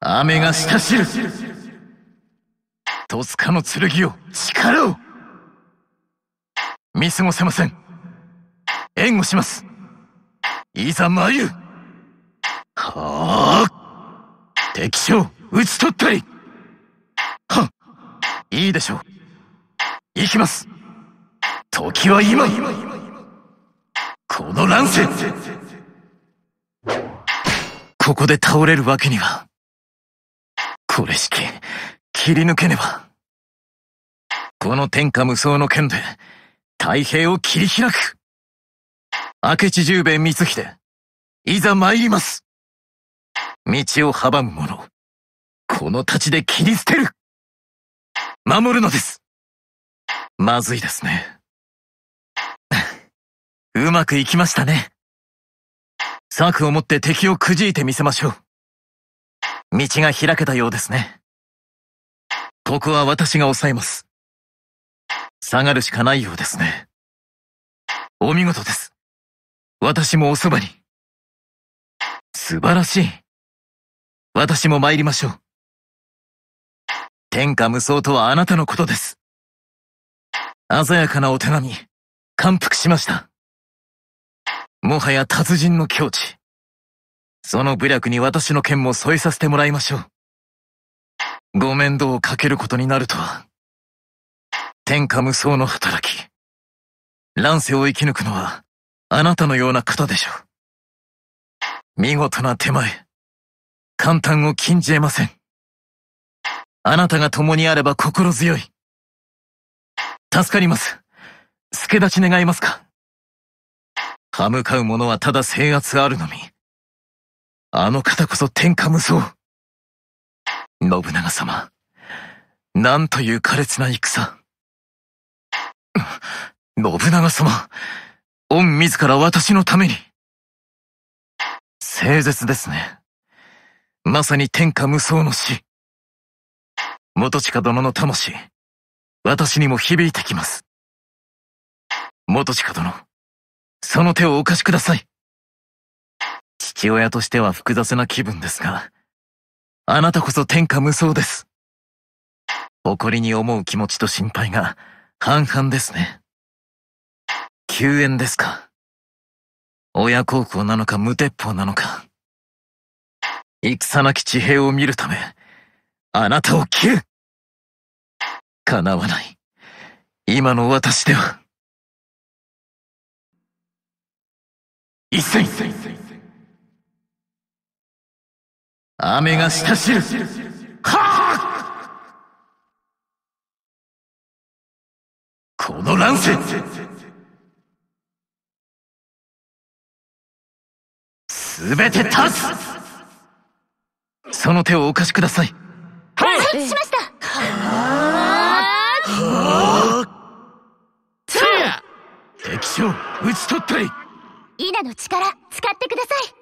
雨がしたしる。戸塚の剣を力を。見過ごせません。援護します。いざ参る。はあ。敵将討ち取ったり。はっ。いいでしょう。行きます。時は今。この乱世。ここで倒れるわけには。これしき。切り抜けねば。この天下無双の剣で太平を切り開く。明智十兵衛光秀いざ参ります道を阻む者この太刀で切り捨てる守るのですまずいですね。うまくいきましたね。策を持って敵をくじいてみせましょう。道が開けたようですね。ここは私が抑えます。下がるしかないようですね。お見事です。私もおそばに。素晴らしい。私も参りましょう。天下無双とはあなたのことです。鮮やかなお手並み、感服しました。もはや達人の境地。その武略に私の剣も添えさせてもらいましょう。ご面倒をかけることになるとは。天下無双の働き。乱世を生き抜くのは、あなたのような方でしょう。見事な手前。簡単を禁じ得ません。あなたが共にあれば心強い。助かります。助立ち願いますか歯向かう者はただ制圧あるのみ。あの方こそ天下無双。信長様。なんという苛烈な戦。信長様。御自ら私のために。清絶ですね。まさに天下無双の死。元親殿の魂、私にも響いてきます。元親殿、その手をお貸しください。父親としては複雑な気分ですが、あなたこそ天下無双です。誇りに思う気持ちと心配が半々ですね。救援ですか？親孝行なのか無鉄砲なのか？戦なき地平を見るため、あなたを切る叶わない。今の私では。一戦雨がしたしるはあこの乱世すべて立つその手をお貸しください。はい、しました。敵将討ち取ったり。稲の力使ってください